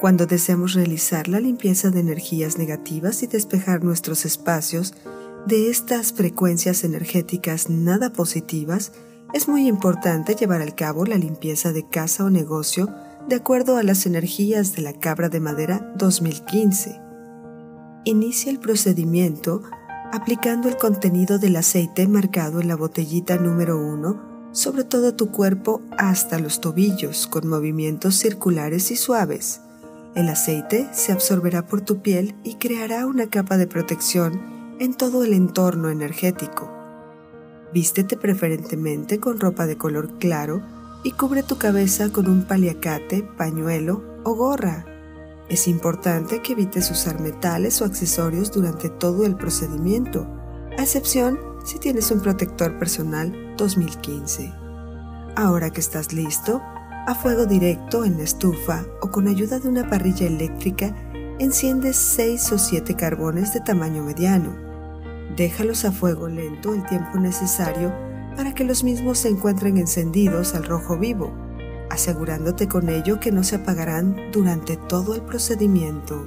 Cuando deseamos realizar la limpieza de energías negativas y despejar nuestros espacios de estas frecuencias energéticas nada positivas, es muy importante llevar al cabo la limpieza de casa o negocio de acuerdo a las energías de la cabra de madera 2015. Inicia el procedimiento aplicando el contenido del aceite marcado en la botellita número 1 sobre todo tu cuerpo hasta los tobillos con movimientos circulares y suaves. El aceite se absorberá por tu piel y creará una capa de protección en todo el entorno energético. Vístete preferentemente con ropa de color claro y cubre tu cabeza con un paliacate, pañuelo o gorra. Es importante que evites usar metales o accesorios durante todo el procedimiento, a excepción si tienes un protector personal 2015. Ahora que estás listo, a fuego directo en la estufa o con ayuda de una parrilla eléctrica, enciende 6 o 7 carbones de tamaño mediano. Déjalos a fuego lento el tiempo necesario para que los mismos se encuentren encendidos al rojo vivo, asegurándote con ello que no se apagarán durante todo el procedimiento.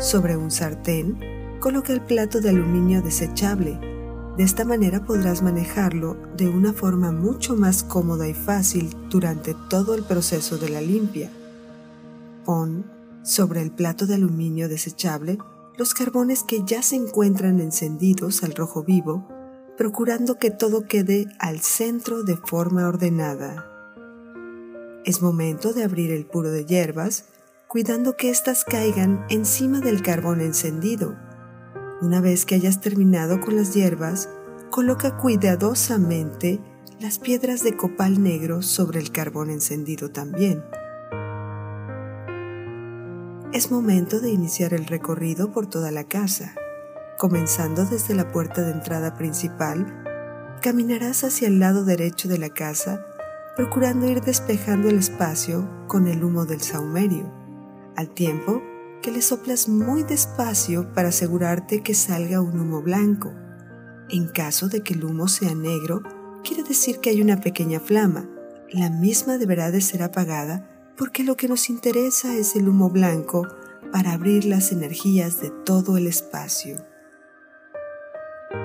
Sobre un sartén, coloca el plato de aluminio desechable de esta manera podrás manejarlo de una forma mucho más cómoda y fácil durante todo el proceso de la limpia. Pon sobre el plato de aluminio desechable los carbones que ya se encuentran encendidos al rojo vivo, procurando que todo quede al centro de forma ordenada. Es momento de abrir el puro de hierbas, cuidando que éstas caigan encima del carbón encendido una vez que hayas terminado con las hierbas, coloca cuidadosamente las piedras de copal negro sobre el carbón encendido también. Es momento de iniciar el recorrido por toda la casa. Comenzando desde la puerta de entrada principal, caminarás hacia el lado derecho de la casa, procurando ir despejando el espacio con el humo del saumerio, al tiempo que le soplas muy despacio para asegurarte que salga un humo blanco. En caso de que el humo sea negro, quiere decir que hay una pequeña flama. La misma deberá de ser apagada porque lo que nos interesa es el humo blanco para abrir las energías de todo el espacio.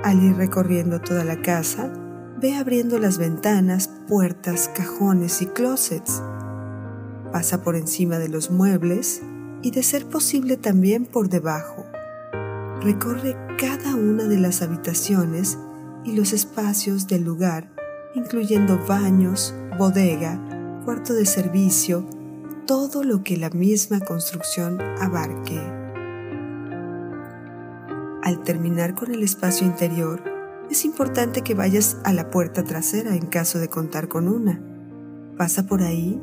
Al ir recorriendo toda la casa, ve abriendo las ventanas, puertas, cajones y closets. Pasa por encima de los muebles y de ser posible también por debajo. Recorre cada una de las habitaciones y los espacios del lugar, incluyendo baños, bodega, cuarto de servicio, todo lo que la misma construcción abarque. Al terminar con el espacio interior, es importante que vayas a la puerta trasera en caso de contar con una. Pasa por ahí,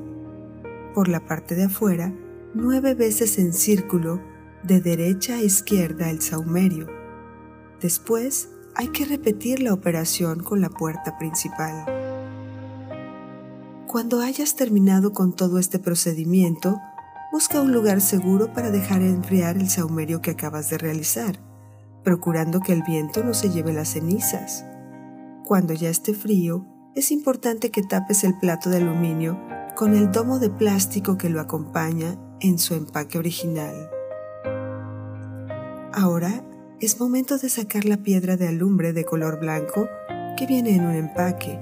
por la parte de afuera, nueve veces en círculo de derecha a izquierda el saumerio. Después hay que repetir la operación con la puerta principal. Cuando hayas terminado con todo este procedimiento, busca un lugar seguro para dejar enfriar el saumerio que acabas de realizar, procurando que el viento no se lleve las cenizas. Cuando ya esté frío, es importante que tapes el plato de aluminio con el domo de plástico que lo acompaña en su empaque original. Ahora es momento de sacar la piedra de alumbre de color blanco que viene en un empaque.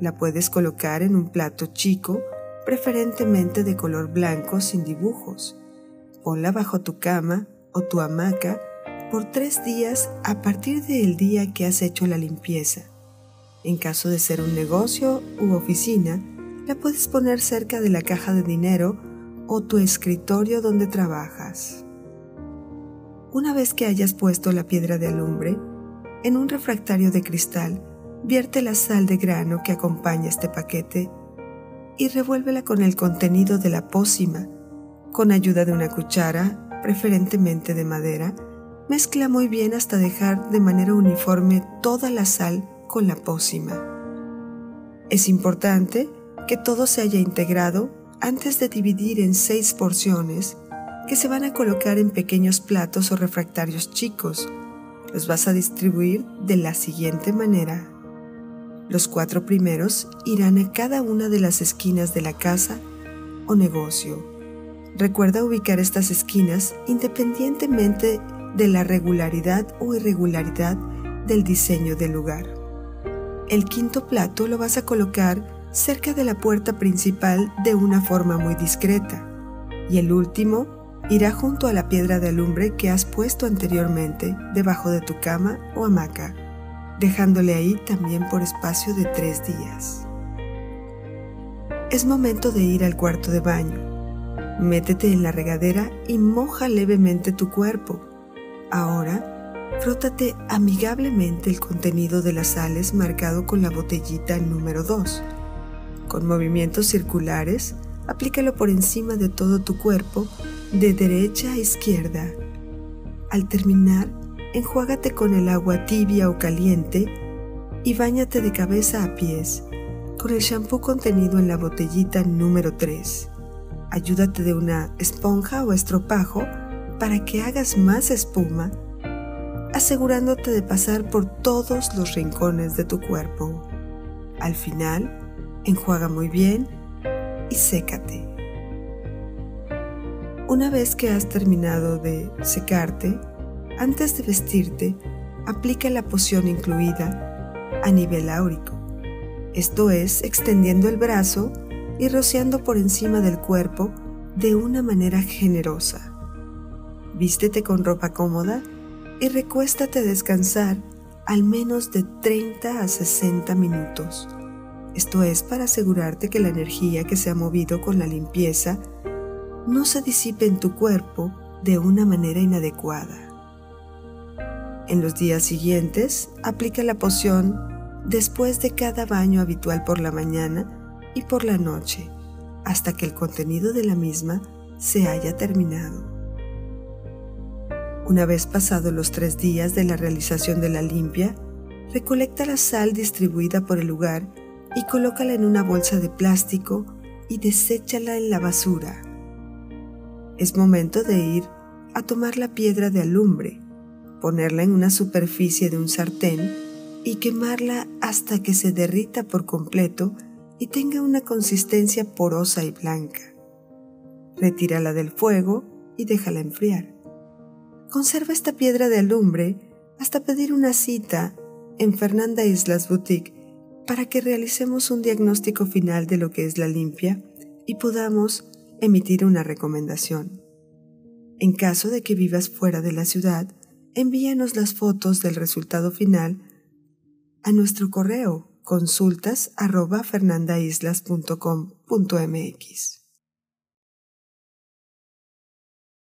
La puedes colocar en un plato chico, preferentemente de color blanco sin dibujos. Ponla bajo tu cama o tu hamaca por tres días a partir del día que has hecho la limpieza. En caso de ser un negocio u oficina, la puedes poner cerca de la caja de dinero o tu escritorio donde trabajas. Una vez que hayas puesto la piedra de alumbre, en un refractario de cristal, vierte la sal de grano que acompaña este paquete y revuélvela con el contenido de la pócima. Con ayuda de una cuchara, preferentemente de madera, mezcla muy bien hasta dejar de manera uniforme toda la sal con la pócima. Es importante que todo se haya integrado antes de dividir en seis porciones que se van a colocar en pequeños platos o refractarios chicos. Los vas a distribuir de la siguiente manera. Los cuatro primeros irán a cada una de las esquinas de la casa o negocio. Recuerda ubicar estas esquinas independientemente de la regularidad o irregularidad del diseño del lugar. El quinto plato lo vas a colocar cerca de la puerta principal de una forma muy discreta y el último irá junto a la piedra de alumbre que has puesto anteriormente debajo de tu cama o hamaca, dejándole ahí también por espacio de tres días. Es momento de ir al cuarto de baño. Métete en la regadera y moja levemente tu cuerpo. Ahora, frótate amigablemente el contenido de las sales marcado con la botellita número 2. Con movimientos circulares, aplícalo por encima de todo tu cuerpo, de derecha a izquierda. Al terminar, enjuágate con el agua tibia o caliente y báñate de cabeza a pies con el shampoo contenido en la botellita número 3. Ayúdate de una esponja o estropajo para que hagas más espuma, asegurándote de pasar por todos los rincones de tu cuerpo. Al final, enjuaga muy bien y sécate. Una vez que has terminado de secarte, antes de vestirte, aplica la poción incluida a nivel áurico. Esto es, extendiendo el brazo y rociando por encima del cuerpo de una manera generosa. Vístete con ropa cómoda y recuéstate a descansar al menos de 30 a 60 minutos. Esto es para asegurarte que la energía que se ha movido con la limpieza no se disipe en tu cuerpo de una manera inadecuada. En los días siguientes, aplica la poción después de cada baño habitual por la mañana y por la noche, hasta que el contenido de la misma se haya terminado. Una vez pasados los tres días de la realización de la limpia, recolecta la sal distribuida por el lugar y colócala en una bolsa de plástico y deséchala en la basura. Es momento de ir a tomar la piedra de alumbre, ponerla en una superficie de un sartén y quemarla hasta que se derrita por completo y tenga una consistencia porosa y blanca. Retírala del fuego y déjala enfriar. Conserva esta piedra de alumbre hasta pedir una cita en Fernanda Islas Boutique para que realicemos un diagnóstico final de lo que es la limpia y podamos emitir una recomendación. En caso de que vivas fuera de la ciudad, envíanos las fotos del resultado final a nuestro correo consultas arroba fernandaislas.com.mx.